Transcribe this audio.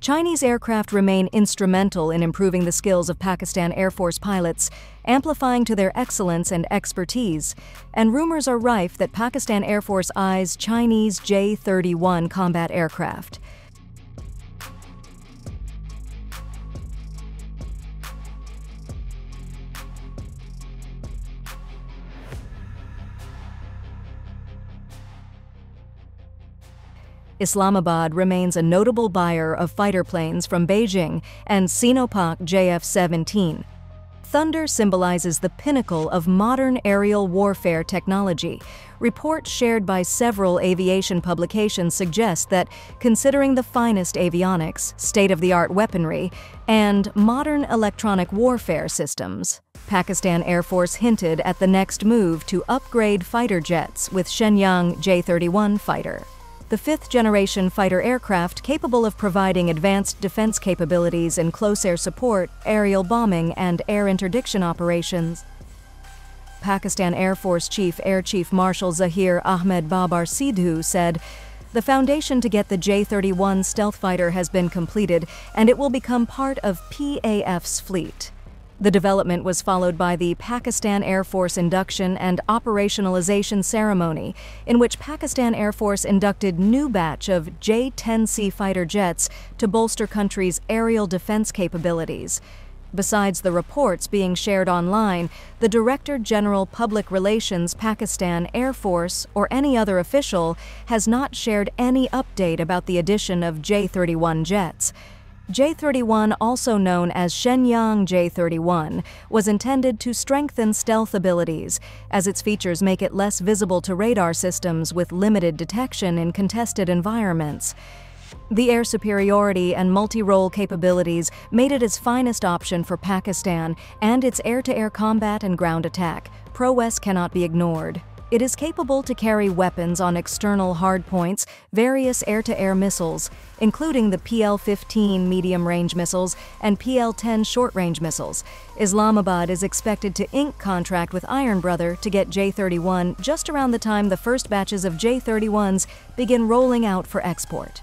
Chinese aircraft remain instrumental in improving the skills of Pakistan Air Force pilots, amplifying to their excellence and expertise. And rumors are rife that Pakistan Air Force eyes Chinese J 31 combat aircraft. Islamabad remains a notable buyer of fighter planes from Beijing and Sino-Pak JF 17. Thunder symbolizes the pinnacle of modern aerial warfare technology. Reports shared by several aviation publications suggest that, considering the finest avionics, state of the art weaponry, and modern electronic warfare systems, Pakistan Air Force hinted at the next move to upgrade fighter jets with Shenyang J 31 fighter the fifth generation fighter aircraft capable of providing advanced defense capabilities in close air support, aerial bombing, and air interdiction operations. Pakistan Air Force Chief Air Chief Marshal Zaheer Ahmed Babar Sidhu said, the foundation to get the J 31 stealth fighter has been completed, and it will become part of PAF's fleet. The development was followed by the Pakistan Air Force induction and operationalization ceremony, in which Pakistan Air Force inducted new batch of J-10C fighter jets to bolster country's aerial defense capabilities. Besides the reports being shared online, the Director General Public Relations Pakistan Air Force or any other official has not shared any update about the addition of J-31 jets. J-31, also known as Shenyang J-31, was intended to strengthen stealth abilities, as its features make it less visible to radar systems with limited detection in contested environments. The air superiority and multi-role capabilities made it its finest option for Pakistan and its air-to-air -air combat and ground attack. Prowess cannot be ignored. It is capable to carry weapons on external hardpoints, various air-to-air -air missiles, including the PL-15 medium-range missiles and PL-10 short-range missiles. Islamabad is expected to ink contract with Iron Brother to get J-31 just around the time the first batches of J-31s begin rolling out for export.